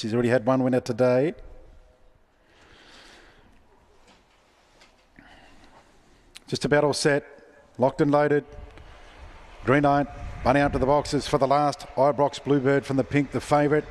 chance. He's already had one winner today. Just about all set. Locked and loaded. Green light. Running out to the boxes for the last. Ibrox Bluebird from the pink, the favourite.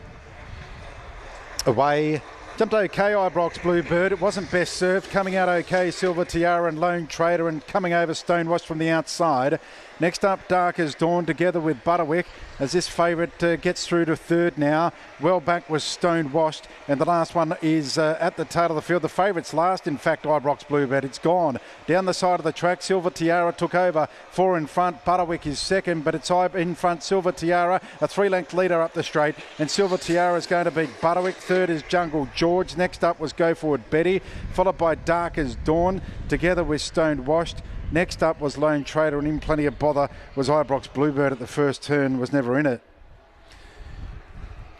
Away. Jumped okay, Ibrox Bluebird. It wasn't best served. Coming out okay, Silver Tiara and Lone Trader and coming over Stonewash from the outside. Next up, Dark as Dawn together with Butterwick as this favourite uh, gets through to third now. Well back was Stone Washed, and the last one is uh, at the tail of the field. The favourite's last, in fact, Ibrox Bluebird. It's gone. Down the side of the track, Silver Tiara took over. Four in front, Butterwick is second, but it's in front, Silver Tiara, a three length leader up the straight, and Silver Tiara is going to beat Butterwick. Third is Jungle George. Next up was Go Forward Betty, followed by Dark as Dawn, together with Stone Washed. Next up was Lone Trader, and in plenty of bother was Ibrox Bluebird at the first turn, was never in it.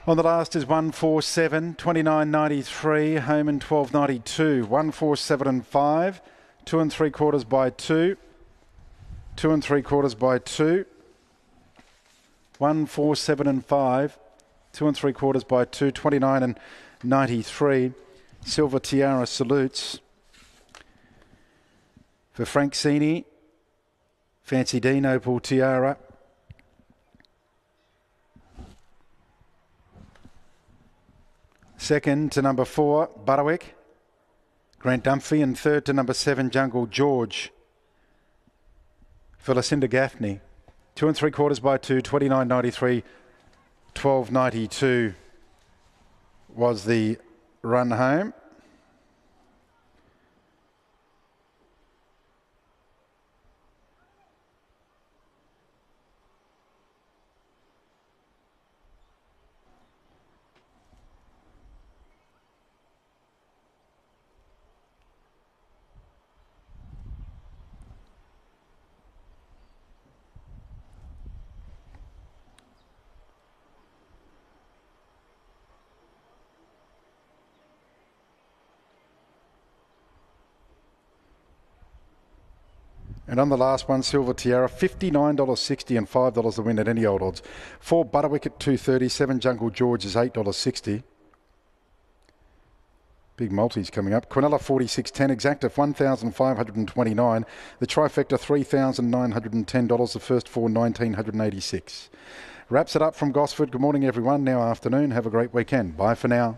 On the last is 147, 29.93, home and 12.92, 147 and 5, 2 and 3 quarters by 2, 2 and 3 quarters by 2, 147 and 5, 2 and 3 quarters by 2, 29 and 93. Silver Tiara salutes for Frank Sini, Fancy Dino, Paul Tiara. Second to number four, Butterwick. Grant Dunphy. And third to number seven, Jungle George. For Lucinda Gaffney. Two and three quarters by two, 29.93, 12.92 was the run home. And on the last one, Silver Tiara, $59.60 and $5 the win at any old odds. Four Butterwick at 237 Jungle George is $8.60. Big multis coming up. Quinella 46.10, exacta 1,529. The trifecta $3,910. The first four 1,986. Wraps it up from Gosford. Good morning, everyone. Now afternoon. Have a great weekend. Bye for now.